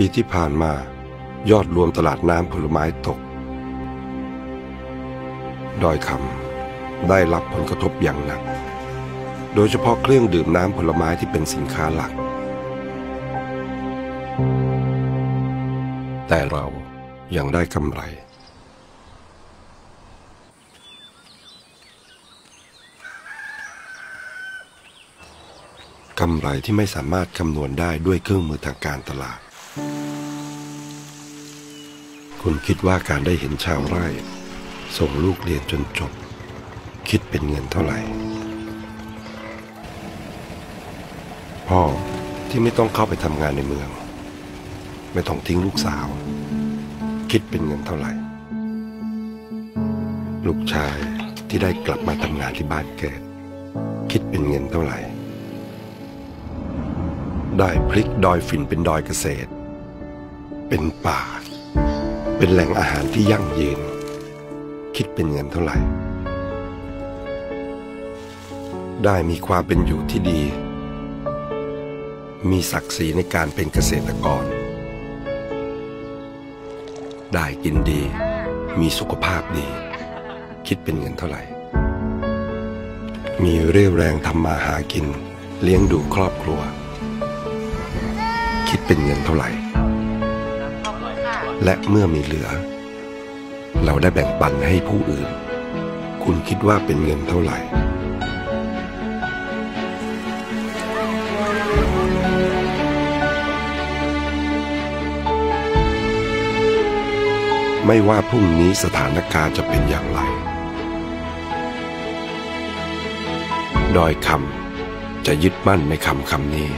ปีที่ผ่านมายอดรวมตลาดน้ำผลไม้ตก ดอยคำได้รับผลกระทบอย่างหนัก โดยเฉพาะเครื่องดื่มน้ำผลไม้ที่เป็นสินค้าหลัก แต่เรายังได้กำไรกำไรที่ไม่สามารถคำนวณได้ด้วยเครื่องมือทางการตลาด คุณคิดว่าการได้เห็นชาวไร่ ส่งลูกเรียนจนจบ คิดเป็นเงินเท่าไหร่ พ่อที่ไม่ต้องเข้าไปทำงานในเมือง ไม่ต้องทิ้งลูกสาว คิดเป็นเงินเท่าไหร่ ลูกชายที่ได้กลับมาทำงานที่บ้านเกิด คิดเป็นเงินเท่าไหร่ ได้พลิกดอยฝิ่นเป็นดอยเกษตร เป็นป่า เป็นแหล่งอาหารที่ยั่งยืน คิดเป็นเงินเท่าไหร่ ได้มีความเป็นอยู่ที่ดี มีศักดิ์ศรีในการเป็นเกษตรกร ได้กินดี มีสุขภาพดี คิดเป็นเงินเท่าไหร่ มีเรี่ยวแรงทำมาหากิน เลี้ยงดูครอบครัว คิดเป็นเงินเท่าไหร่ และเมื่อมีเหลือ เราได้แบ่งปันให้ผู้อื่น คุณคิดว่าเป็นเงินเท่าไหร่ไม่ว่าพรุ่งนี้สถานการณ์จะเป็นอย่างไร ดอยคำจะยึดมั่นในคำคำนี้